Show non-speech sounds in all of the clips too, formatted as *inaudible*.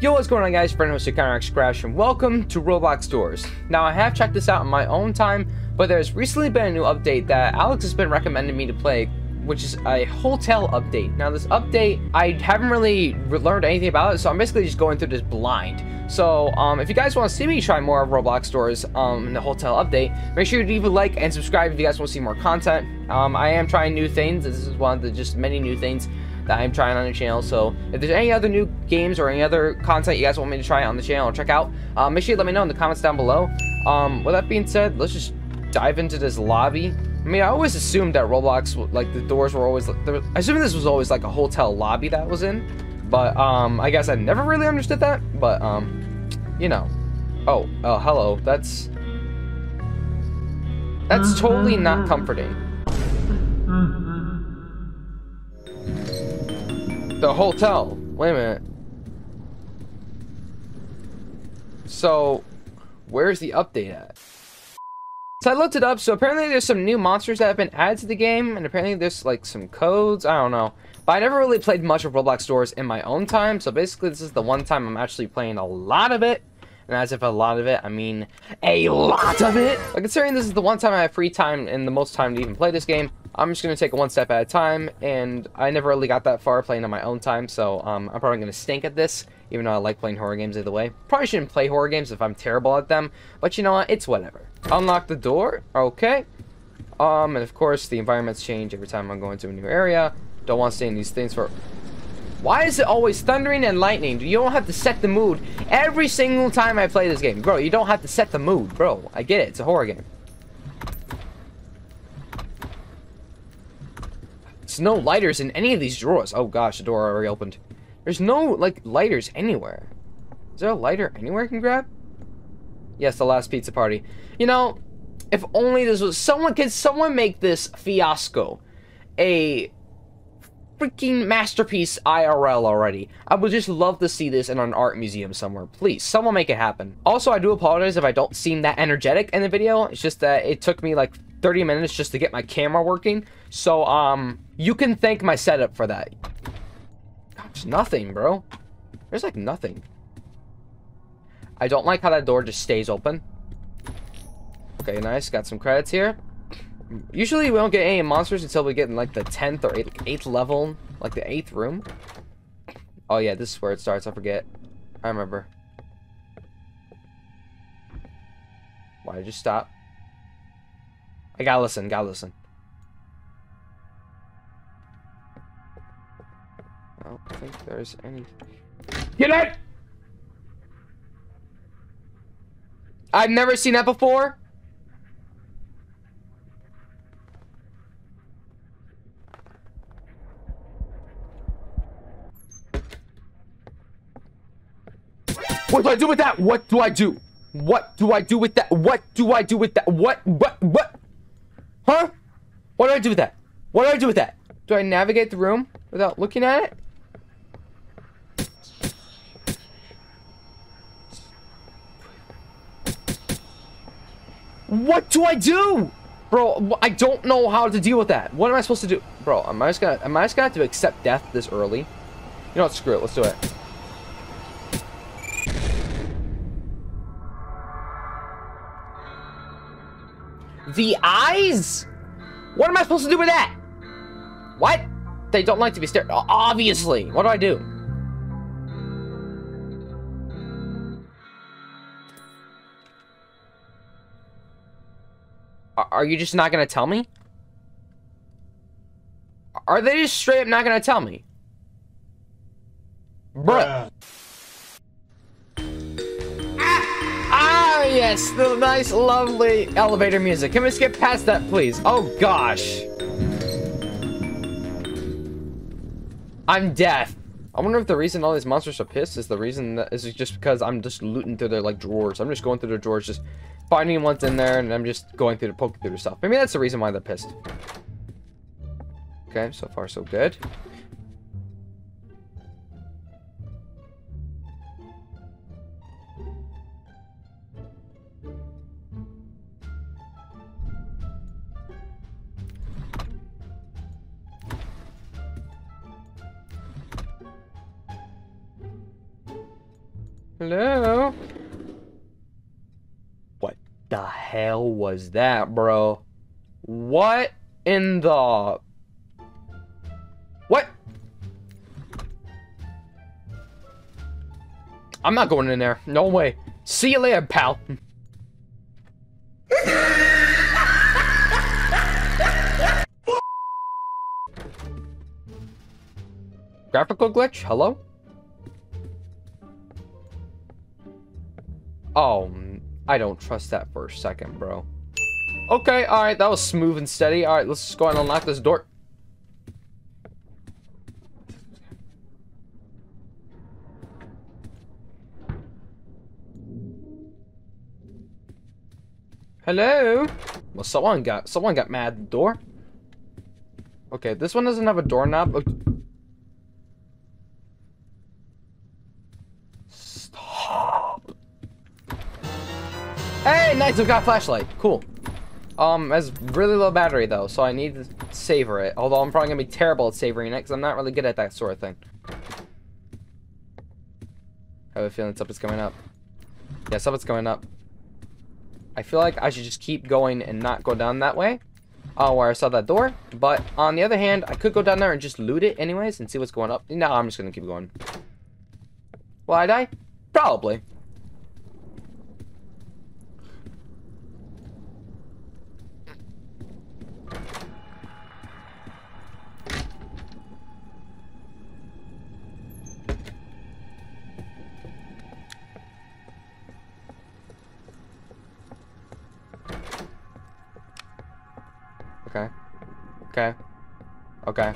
Yo, what's going on guys? Friend host ConnorXcrash and welcome to Roblox Doors. Now I have checked this out in my own time, but there's recently been a new update that Alex has been recommending me to play, which is a hotel update. Now this update, I haven't really learned anything about it, so I'm basically just going through this blind. So um, if you guys want to see me try more of Roblox Doors um, in the hotel update, make sure you leave a like and subscribe if you guys want to see more content. Um, I am trying new things. This is one of the just many new things that I'm trying on the channel. So if there's any other new games or any other content you guys want me to try on the channel or check out, um, make sure you let me know in the comments down below. Um, with that being said, let's just dive into this lobby. I mean, I always assumed that Roblox, like the doors were always, I assume this was always like a hotel lobby that was in, but um, I guess I never really understood that. But um, you know, oh, oh, hello. That's that's totally not comforting. The hotel. Wait a minute. So, where's the update at? So I looked it up, so apparently there's some new monsters that have been added to the game, and apparently there's like some codes, I don't know. But I never really played much of Roblox Doors in my own time, so basically this is the one time I'm actually playing a lot of it. And as if a lot of it, I mean a lot of it. But considering this is the one time I have free time and the most time to even play this game, I'm just going to take one step at a time, and I never really got that far playing on my own time, so um, I'm probably going to stink at this, even though I like playing horror games either way. Probably shouldn't play horror games if I'm terrible at them, but you know what, it's whatever. Unlock the door, okay. Um, and of course, the environments change every time I'm going to a new area. Don't want to stay in these things for... Why is it always thundering and lightning? You don't have to set the mood every single time I play this game. Bro, you don't have to set the mood, bro. I get it, it's a horror game. No lighters in any of these drawers. Oh gosh, the door already opened. There's no, like, lighters anywhere. Is there a lighter anywhere I can grab? Yes, the last pizza party. You know, if only this was... Someone, can someone make this fiasco a freaking masterpiece IRL already. I would just love to see this in an art museum somewhere. Please, someone make it happen. Also, I do apologize if I don't seem that energetic in the video. It's just that it took me like 30 minutes just to get my camera working. So, um, you can thank my setup for that. There's nothing, bro. There's like nothing. I don't like how that door just stays open. Okay, nice. Got some credits here. Usually we don't get any monsters until we get in like the 10th or 8th, 8th level, like the 8th room. Oh yeah, this is where it starts, I forget. I remember. Why did you stop? I gotta listen, gotta listen. I don't think there's any... Get it! I've never seen that before. What do I do with that? What do I do? What do I do with that? What do I do with that? What? What? What? Huh? What do I do with that? What do I do with that? Do I navigate the room without looking at it? What do I do? Bro, I don't know how to deal with that. What am I supposed to do? Bro, am I just gonna, am I just gonna have to accept death this early? You know what, screw it, let's do it. The eyes? What am I supposed to do with that? What? They don't like to be stared. Obviously. What do I do? Are you just not going to tell me? Are they just straight up not going to tell me? Bruh. Ah, yes, the nice, lovely elevator music. Can we skip past that, please? Oh, gosh. I'm deaf. I wonder if the reason all these monsters are pissed is the reason that is just because I'm just looting through their, like, drawers. I'm just going through their drawers, just finding what's in there, and I'm just going through the poking through the stuff. Maybe that's the reason why they're pissed. Okay, so far so good. Hello? What the hell was that, bro? What in the... What? I'm not going in there. No way. See you later, pal. *laughs* Graphical glitch? Hello? Oh, I don't trust that for a second, bro. Okay, alright, that was smooth and steady. Alright, let's just go ahead and unlock this door. Hello? Well, someone got someone got mad at the door. Okay, this one doesn't have a doorknob. Nice, I've got flashlight. Cool. Um, has really low battery though, so I need to savor it. Although I'm probably gonna be terrible at savoring it, because I'm not really good at that sort of thing. I have a feeling something's coming up. Yeah, something's coming up. I feel like I should just keep going and not go down that way. Uh, where I saw that door. But on the other hand, I could go down there and just loot it anyways and see what's going up. No, I'm just gonna keep going. Will I die? Probably. Okay. Okay.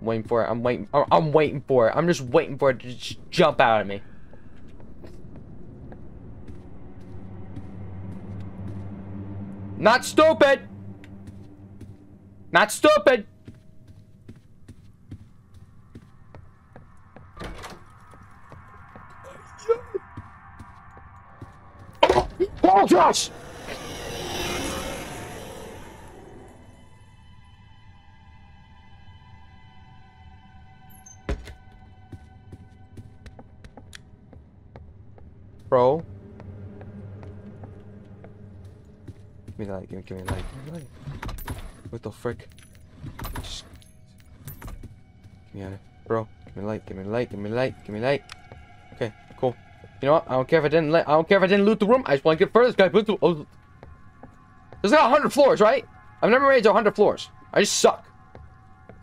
Waiting for it. I'm waiting. I'm- waiting for it. I'm just waiting for it to just jump out at me. Not stupid. Not stupid. Oh gosh! Bro. Give me that, give me, give me light, give me light. What the frick? Just... Give me a bro. Give me light, give me light, give me light, give me light. Okay, cool. You know what? I don't care if I didn't I don't care if I didn't loot the room. I just want to get further. This guy put the, oh. There's got 100 floors, right? I've never to 100 floors. I just suck.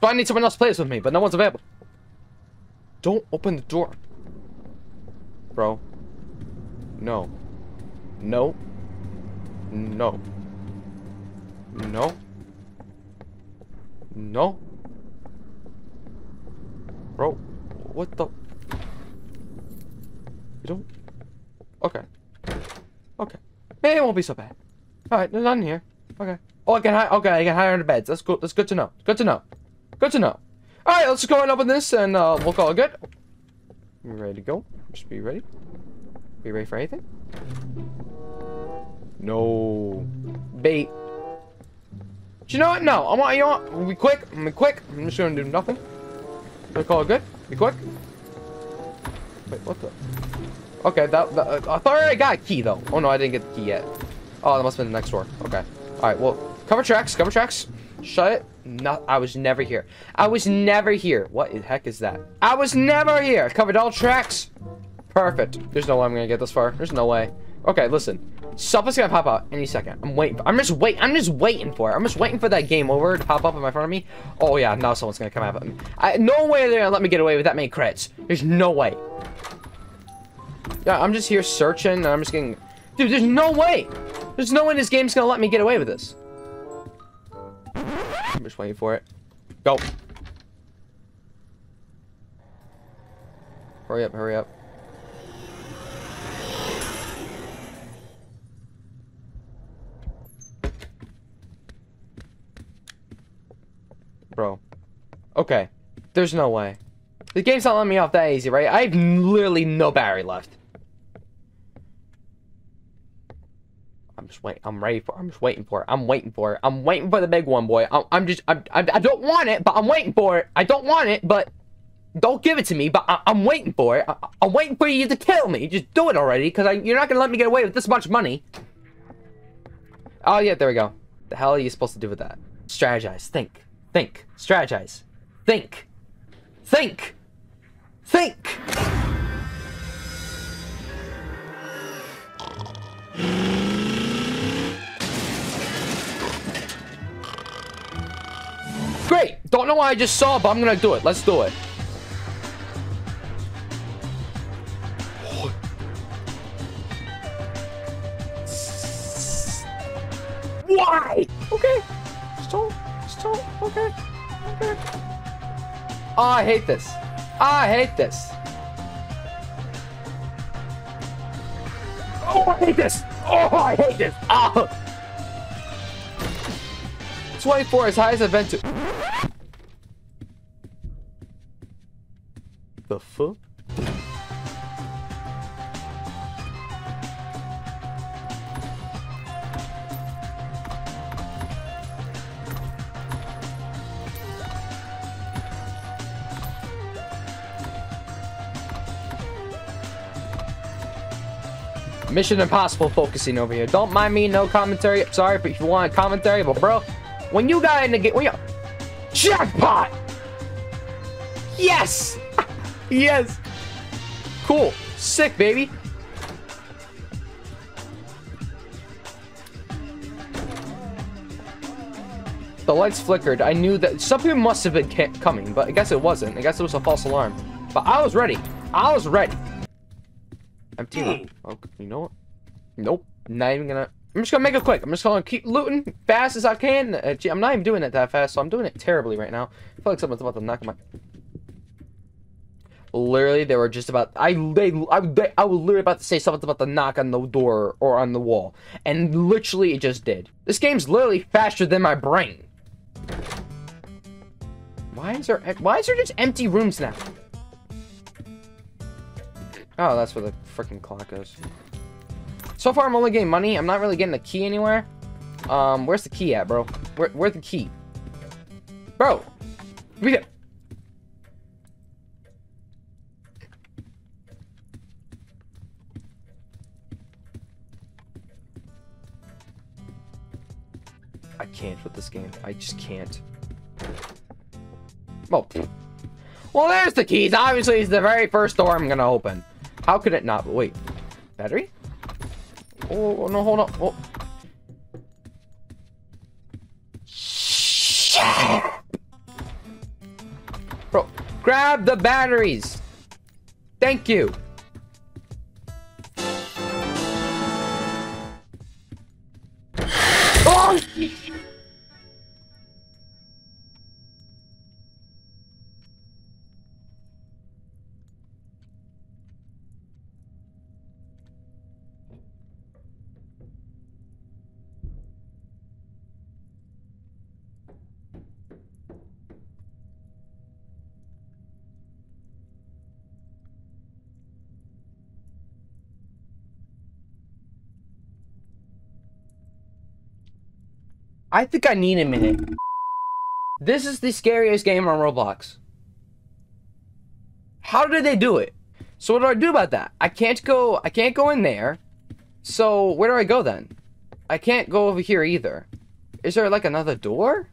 So I need someone else to play this with me, but no one's available. Don't open the door. Bro. No. No. No. No. No. Bro, what the? You don't? Okay. Okay. Maybe it won't be so bad. Alright, there's nothing here. Okay. Oh, I can hide. Okay, I can hide under beds. That's good. That's good to know. Good to know. Good to know. Alright, let's go and open this and uh, we'll call it good. Ready to go? Just be ready. Be ready for anything? No. Bait. Do you know what? No. I want you want be quick. I'm be quick. I'm just gonna do nothing. Gonna call it good. Be quick. Wait, what the? Okay, that, that uh, I thought I got a key though. Oh no, I didn't get the key yet. Oh, that must have been the next door. Okay. All right. Well, cover tracks. Cover tracks. Shut it. No, I was never here. I was never here. What the heck is that? I was never here. Covered all tracks. Perfect. There's no way I'm gonna get this far. There's no way. Okay, listen. Something's gonna pop out any second. I'm waiting. For, I'm just wait. I'm just waiting for it. I'm just waiting for that game over to pop up in my front of me. Oh yeah, now someone's gonna come at me. I, no way they're gonna let me get away with that many crits. There's no way. Yeah, I'm just here searching, and I'm just getting. Dude, there's no way. There's no way this game's gonna let me get away with this. I'm just waiting for it. Go. Hurry up, hurry up. Bro. Okay. There's no way. The game's not letting me off that easy, right? I have literally no battery left. I'm just waiting. I'm ready for. I'm just waiting for it. I'm waiting for it. I'm waiting for the big one, boy. I'm, I'm just. I'm, I, I don't want it, but I'm waiting for it. I don't want it, but Don't give it to me, but I am waiting for it. I am waiting for you to kill me. Just do it already, because you're not to let me get away with this much money. Oh, yeah, there we go. The hell are you supposed to do with that? Strategize. Think. Think. Strategize. Think. Think. Think. Great! Don't know why I just saw, but I'm gonna do it. Let's do it. Why? Okay. Still, still, okay. Okay. Oh, I hate this. Oh, I hate this. Oh, I hate this. Oh, I hate this. Oh. 24 as high as I've been to. The fuck? Mission Impossible focusing over here. Don't mind me, no commentary. Sorry if you want commentary, but bro, when you got in the game, when you jackpot. Yes, *laughs* yes. Cool, sick, baby. The lights flickered. I knew that something must have been coming, but I guess it wasn't. I guess it was a false alarm. But I was ready. I was ready. Empty. Hmm. Oh, you know what? Nope. Not even gonna. I'm just gonna make it quick. I'm just gonna keep looting fast as I can. Uh, gee, I'm not even doing it that fast, so I'm doing it terribly right now. I feel like someone's about to knock on my. Literally, they were just about. I they I, they, I was literally about to say something about to knock on the door or on the wall, and literally it just did. This game's literally faster than my brain. Why is there? Why is there just empty rooms now? Oh, that's where the freaking clock goes. So far, I'm only getting money. I'm not really getting the key anywhere. Um, where's the key at, bro? Where, where's the key? Bro! We get... I can't with this game. I just can't. Well, well, there's the keys. Obviously, it's the very first door I'm gonna open. How could it not? Wait. Battery? Oh, no, hold on. Oh. Bro, grab the batteries. Thank you. I think I need a minute. This is the scariest game on Roblox. How did they do it? So what do I do about that? I can't go, I can't go in there. So where do I go then? I can't go over here either. Is there like another door?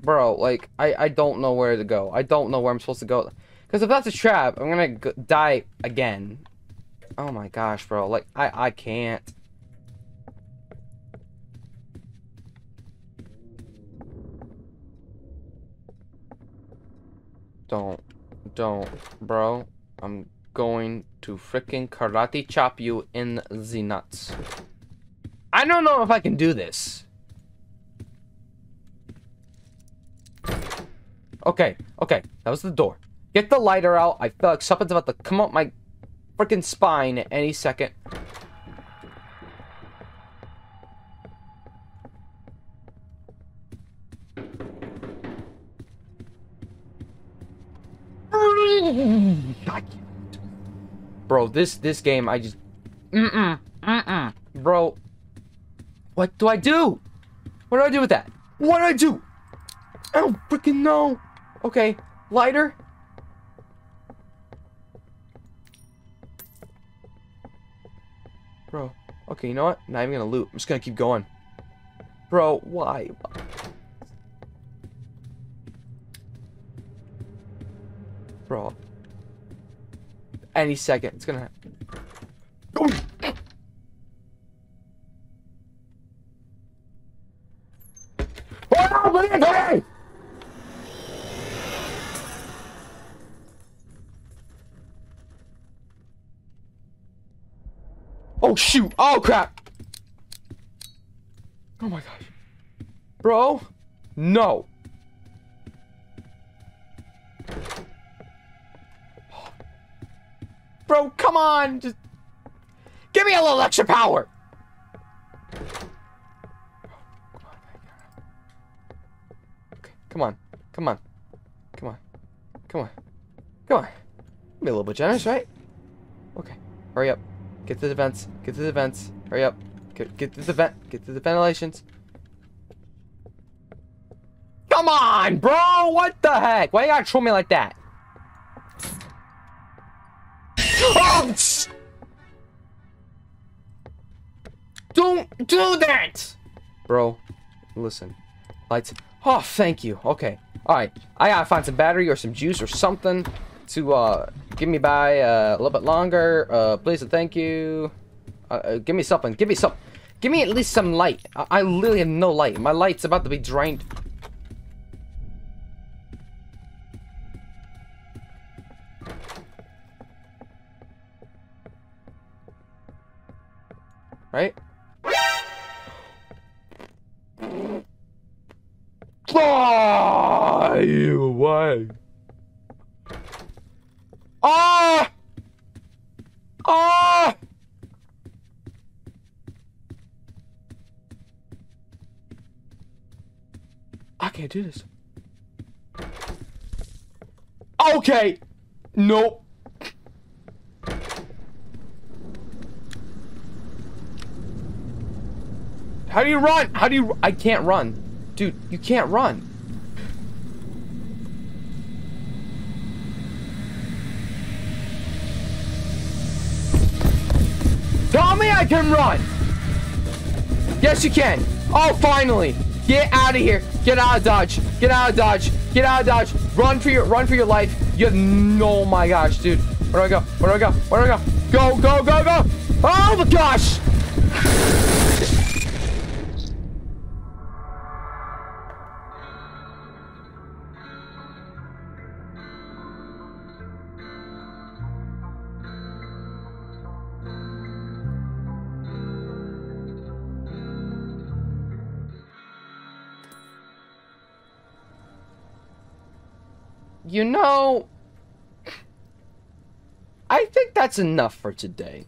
Bro, like, I, I don't know where to go. I don't know where I'm supposed to go. Because if that's a trap, I'm gonna die again. Oh my gosh, bro. Like, I, I can't. Don't. Don't. Bro, I'm going to freaking karate chop you in the nuts. I don't know if I can do this. Okay, okay, that was the door. Get the lighter out. I feel like something's about to come up my freaking spine any second. Bro, this this game, I just... Mm-mm. Mm-mm. Bro. What do I do? What do I do with that? What do I do? I don't freaking know. Okay. Lighter? Bro. Okay, you know what? Not even gonna loot. I'm just gonna keep going. Bro, why? Any second, it's gonna happen. Oh shoot! Oh crap! Oh my gosh. Bro? No. Bro, come on! Just give me a little extra power! Come on. Come on. Come on. Come on. Come on. Be a little bit generous, right? Okay. Hurry up. Get to the vents. Get to the vents. Hurry up. Get, get to the vent. Get to the ventilations. Come on, bro! What the heck? Why you gotta troll me like that? Oh, Don't do that! Bro, listen. Lights. Oh, thank you. Okay. Alright. I gotta find some battery or some juice or something to uh, give me by uh, a little bit longer. Uh, please and thank you. Uh, uh, give me something. Give me some. Give me at least some light. I, I literally have no light. My light's about to be drained. Right? Fly away. Ah! Ah! I can't do this. Okay. Nope. How do you run? How do you... I can't run. Dude, you can't run. Tell me I can run! Yes, you can. Oh, finally. Get out of here. Get out of Dodge. Get out of Dodge. Get out of Dodge. Run for your run for your life. You no oh my gosh, dude. Where do I go? Where do I go? Where do I go? Go, go, go, go! Oh my gosh! You know, I think that's enough for today.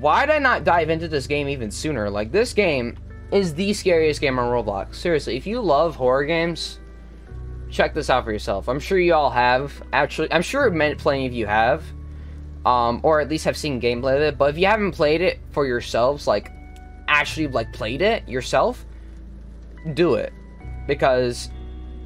Why did I not dive into this game even sooner? Like, this game is the scariest game on Roblox. Seriously, if you love horror games, check this out for yourself. I'm sure you all have. Actually, I'm sure plenty of you have. Um, or at least have seen gameplay of it. But if you haven't played it for yourselves, like, actually, like, played it yourself, do it. Because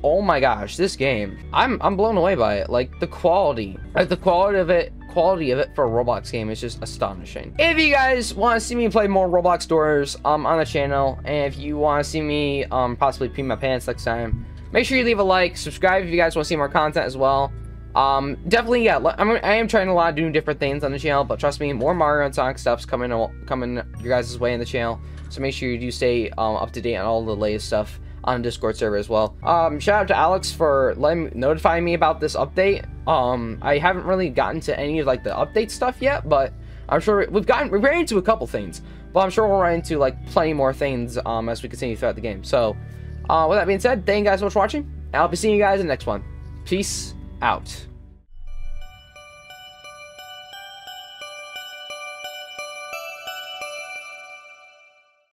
oh my gosh, this game, I'm I'm blown away by it. Like the quality, like the quality of it, quality of it for a Roblox game is just astonishing. If you guys want to see me play more Roblox doors um on the channel, and if you want to see me um possibly pee my pants next time, make sure you leave a like, subscribe if you guys want to see more content as well. Um, definitely, yeah, I'm, I am trying a lot of new different things on the channel, but trust me, more Mario and Sonic stuff's coming, coming your guys' way in the channel. So make sure you do stay um, up to date on all the latest stuff on a Discord server as well. Um, shout out to Alex for letting notifying me about this update. Um, I haven't really gotten to any of like the update stuff yet, but I'm sure we've gotten we ran into a couple things, but I'm sure we'll run into like plenty more things um as we continue throughout the game. So, uh, with that being said, thank you guys so much for watching. I'll be seeing you guys in the next one. Peace out.